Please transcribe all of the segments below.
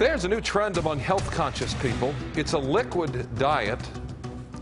There's a new trend among health conscious people. It's a liquid diet,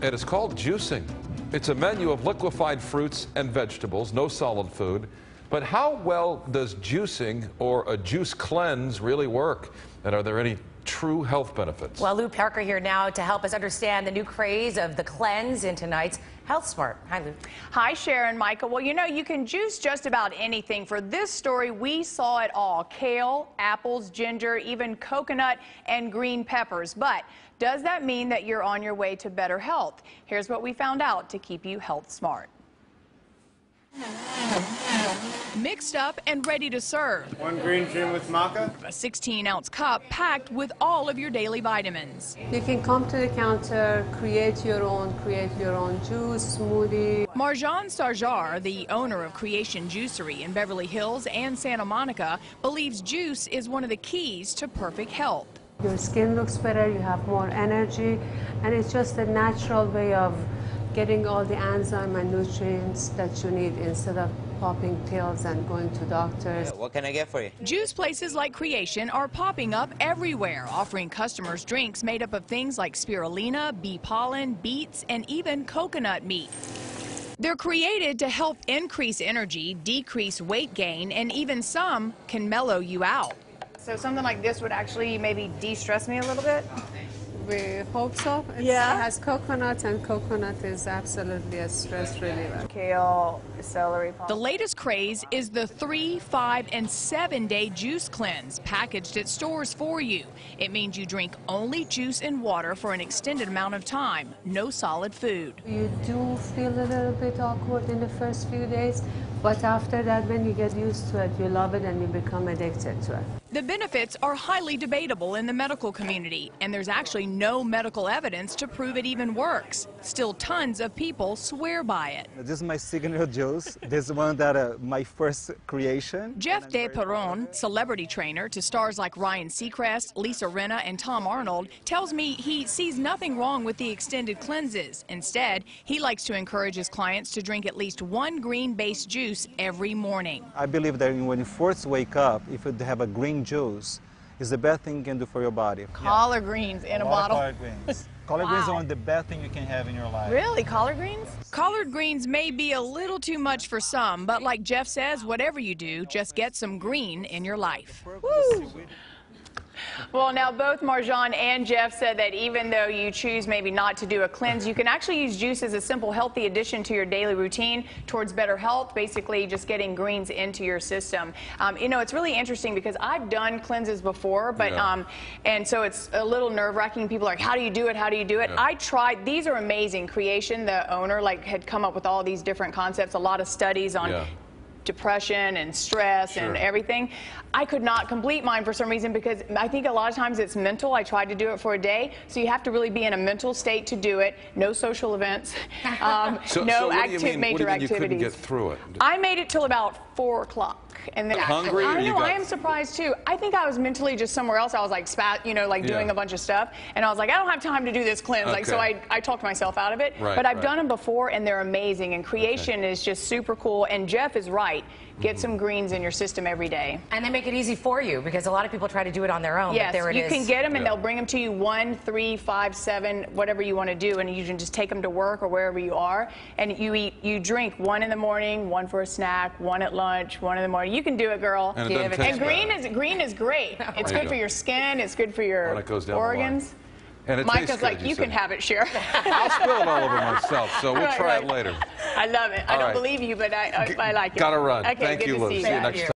and it's called juicing. It's a menu of liquefied fruits and vegetables, no solid food. But how well does juicing or a juice cleanse really work? And are there any true health benefits? Well, Lu Parker here now to help us understand the new craze of the cleanse in tonight's Health Smart. Hi, Lu. Hi, Sharon, Michael. Well, you know, you can juice just about anything. For this story, we saw it all kale, apples, ginger, even coconut and green peppers. But does that mean that you're on your way to better health? Here's what we found out to keep you health smart. Mixed up and ready to serve. One green gin with maca. A 16 ounce cup packed with all of your daily vitamins. You can come to the counter, create your own, create your own juice, smoothie. Marjan Sarjar, the owner of Creation Juicery in Beverly Hills and Santa Monica, believes juice is one of the keys to perfect health. Your skin looks better, you have more energy, and it's just a natural way of getting all the enzyme and nutrients that you need instead of popping pills and going to doctors. What can I get for you? Juice places like Creation are popping up everywhere, offering customers drinks made up of things like spirulina, bee pollen, beets, and even coconut meat. They're created to help increase energy, decrease weight gain, and even some can mellow you out. So something like this would actually maybe de-stress me a little bit? We hope so. It's, Yeah? It has coconut, and coconut is absolutely a stress reliever. Kale, celery. The latest craze is the three, five, and seven day juice cleanse packaged at stores for you. It means you drink only juice and water for an extended amount of time, no solid food. You do feel a little bit awkward in the first few days, but after that, when you get used to it, you love it and you become addicted to it. The benefits are highly debatable in the medical community, and there's actually no medical evidence to prove it even works. Still, tons of people swear by it. This is my signature juice. this is one that uh, my first creation. Jeff De Peron, celebrity trainer to stars like Ryan Seacrest, Lisa Rinna, and Tom Arnold, tells me he sees nothing wrong with the extended cleanses. Instead, he likes to encourage his clients to drink at least one green-based juice every morning. I believe that when you first wake up, if you have a green juice, is the best thing you can do for your body. Collard greens in a, lot bottle. collard greens. collard greens are one of the best thing you can have in your life. Really, collard greens? Collard greens may be a little too much for some, but like Jeff says, whatever you do, just get some green in your life. Woo! Well, now both Marjan and Jeff said that even though you choose maybe not to do a cleanse, you can actually use juice as a simple, healthy addition to your daily routine towards better health, basically just getting greens into your system. Um, you know, it's really interesting because I've done cleanses before, but, Yeah. um, and so it's a little nerve wracking. People are like, how do you do it? How do you do it? Yeah. I tried, these are amazing. Creation, the owner, like had come up with all these different concepts, a lot of studies on Yeah. Depression and stress and everything. I could not complete mine for some reason because I think a lot of times it's mental. I tried to do it for a day, so you have to really be in a mental state to do it. No social events, um, So- no so what do you active mean- what do major you mean you couldn't activities. get through it? I made it till about four o'clock. And then Hungry, or I know. I am surprised too. I think I was mentally just somewhere else. I was like spat, you know, like doing Yeah. a bunch of stuff, and I was like, I don't have time to do this cleanse. Like, so I, I talked myself out of it. Right, but I've right. done them before, and they're amazing. And creation is just super cool. And Jeff is right. Get some greens in your system every day. And they make it easy for you because a lot of people try to do it on their own. Yes, but there it you is. can get them and Yeah. they'll bring them to you one, three, five, seven, whatever you want to do, and you can just take them to work or wherever you are. And you eat, you drink one in the morning, one for a snack, one at lunch, one in the morning. You can do it, girl. And it doesn't Give it- taste And green bad. is green is great. It's There you good for your skin. It's good for your it goes down the line. organs. And it Micah's tastes like, good, you can have it, Cher. I'll spill it all over myself, so we'll Right, try it later. I love it. I All don't right. believe you, but I, I, I like it. Gotta run. Okay, Thank good you, to Lu. see See you you. next time.